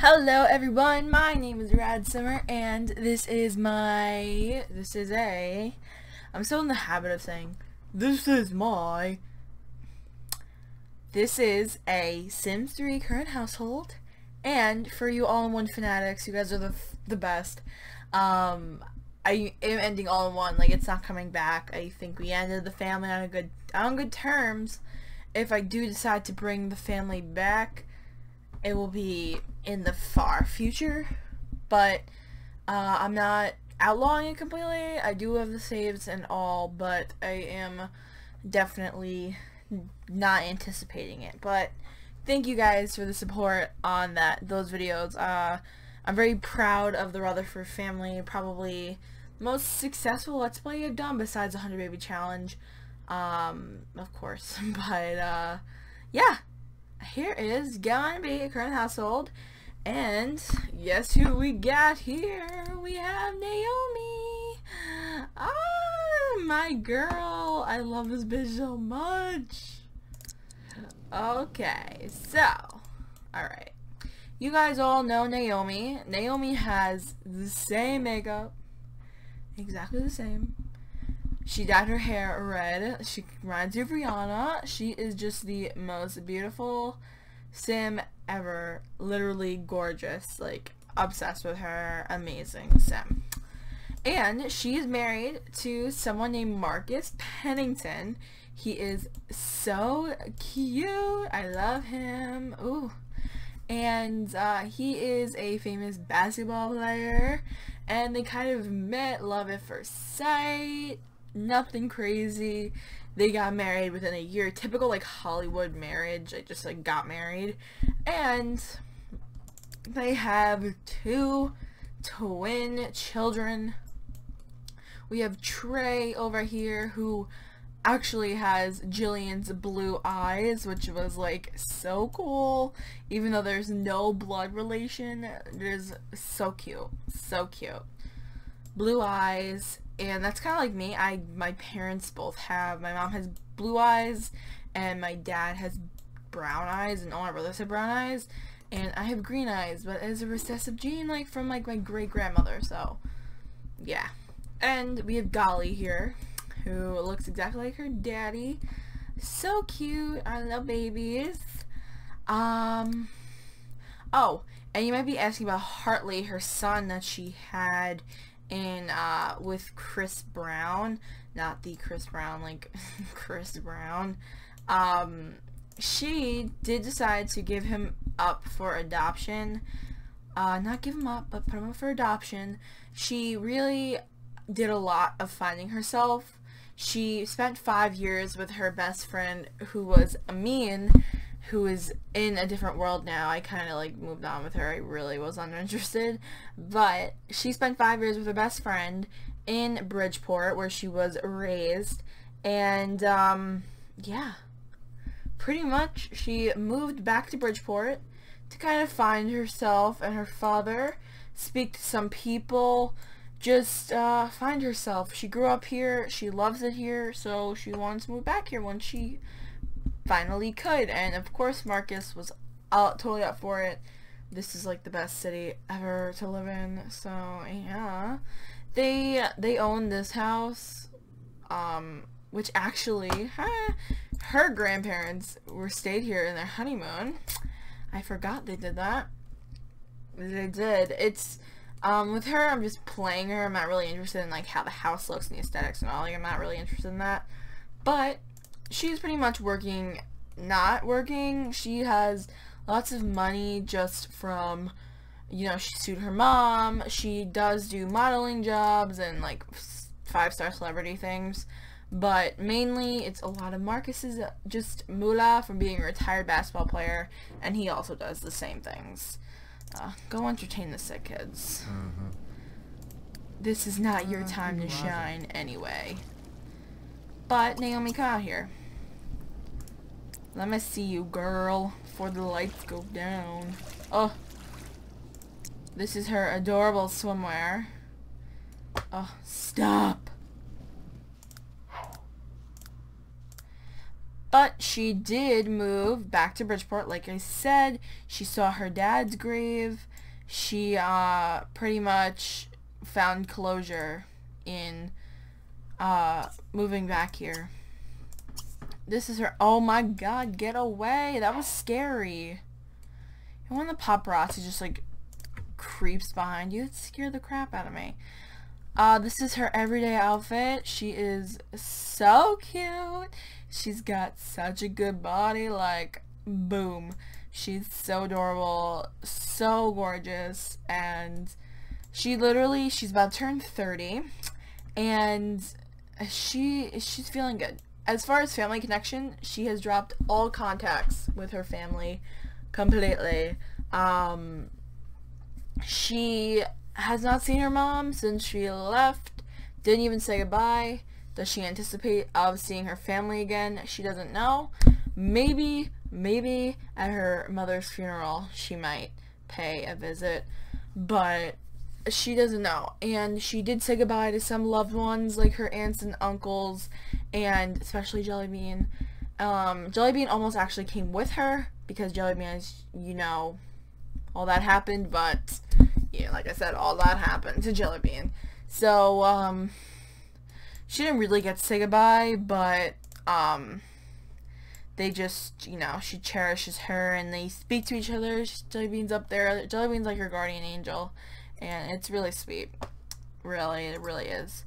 Hello everyone, my name is Rad Simmer and this is my, this is a, I'm still in the habit of saying, this is my, this is a Sims 3 current household. And for you all-in-one fanatics, you guys are the, the best, um, I am ending all-in-one, like it's not coming back, I think we ended the family on a good, on good terms, if I do decide to bring the family back, it will be in the far future, but uh, I'm not outlawing it completely. I do have the saves and all, but I am definitely not anticipating it. But thank you guys for the support on that those videos. Uh, I'm very proud of the Rutherford family. Probably most successful Let's Play I've done besides the 100 Baby Challenge. Um, of course. But, uh, yeah here is gonna be a current household. And guess who we got here? We have Naomi. Ah, my girl. I love this bitch so much. Okay, so, alright. You guys all know Naomi. Naomi has the same makeup. Exactly the same. She dyed her hair red. She reminds you of Rihanna. She is just the most beautiful sim ever. Literally gorgeous. Like, obsessed with her. Amazing sim. And she is married to someone named Marcus Pennington. He is so cute. I love him. Ooh. And uh, he is a famous basketball player. And they kind of met love at first sight nothing crazy. They got married within a year. Typical like Hollywood marriage. I just like got married. And they have two twin children. We have Trey over here who actually has Jillian's blue eyes, which was like so cool. Even though there's no blood relation, it is so cute. So cute. Blue eyes and that's kind of like me. I my parents both have. My mom has blue eyes, and my dad has brown eyes, and all my brothers have brown eyes, and I have green eyes. But it's a recessive gene, like from like my great grandmother. So, yeah. And we have Golly here, who looks exactly like her daddy. So cute. I love babies. Um. Oh, and you might be asking about Hartley, her son that she had in uh, with Chris Brown, not the Chris Brown like Chris Brown. Um, she did decide to give him up for adoption. Uh, not give him up, but put him up for adoption. She really did a lot of finding herself. She spent five years with her best friend, who was Amin, who is in a different world now. I kind of like moved on with her. I really was uninterested. But she spent five years with her best friend in Bridgeport where she was raised. And um, yeah, pretty much she moved back to Bridgeport to kind of find herself and her father, speak to some people, just uh, find herself. She grew up here. She loves it here. So she wants to move back here when she finally could. And of course Marcus was out, totally up for it. This is like the best city ever to live in. So yeah, they they own this house, um, which actually huh, her grandparents were stayed here in their honeymoon. I forgot they did that. They did. It's um, with her, I'm just playing her. I'm not really interested in like how the house looks and the aesthetics and all. Like I'm not really interested in that. But she's pretty much working, not working. She has lots of money just from, you know, she sued her mom. She does do modeling jobs and like five-star celebrity things. But mainly, it's a lot of Marcus's just moolah from being a retired basketball player, and he also does the same things. Uh, go entertain the sick kids. Mm -hmm. This is not your uh, time to shine anyway. But, Naomi, come out here. Let me see you, girl, before the lights go down. Oh. This is her adorable swimwear. Oh, stop. But she did move back to Bridgeport, like I said. She saw her dad's grave. She uh, pretty much found closure in uh, moving back here. This is her. Oh my god, get away. That was scary. And when the paparazzi just like creeps behind you, it scared the crap out of me. Uh, this is her everyday outfit. She is so cute. She's got such a good body. Like, boom. She's so adorable, so gorgeous, and she literally, she's about to turn 30, and she, she's feeling good. As far as family connection, she has dropped all contacts with her family completely. Um, she has not seen her mom since she left, didn't even say goodbye. Does she anticipate of seeing her family again? She doesn't know. Maybe, maybe at her mother's funeral she might pay a visit, but she doesn't know. And she did say goodbye to some loved ones like her aunts and uncles, and especially Jellybean. Um, Jellybean almost actually came with her because Jellybean, as you know, all that happened, but yeah, like I said, all that happened to Jellybean. So, um, she didn't really get to say goodbye, but, um, they just, you know, she cherishes her and they speak to each other. Jellybean's up there. Jellybean's like her guardian angel, and it's really sweet. Really, it really is.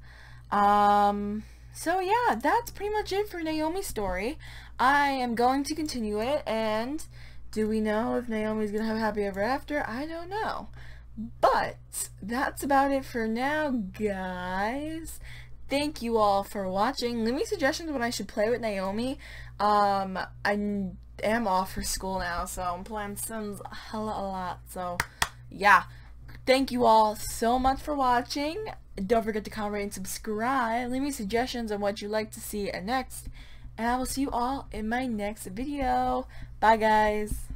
Um, so yeah, that's pretty much it for Naomi's story. I am going to continue it, and do we know if Naomi's going to have a happy ever after? I don't know. But that's about it for now, guys. Thank you all for watching. Leave me suggestions when I should play with Naomi. Um, I am off for school now, so I'm playing Sims hella a lot. So, yeah. Thank you all so much for watching. Don't forget to comment and subscribe. Leave me suggestions on what you'd like to see next. And I will see you all in my next video. Bye, guys.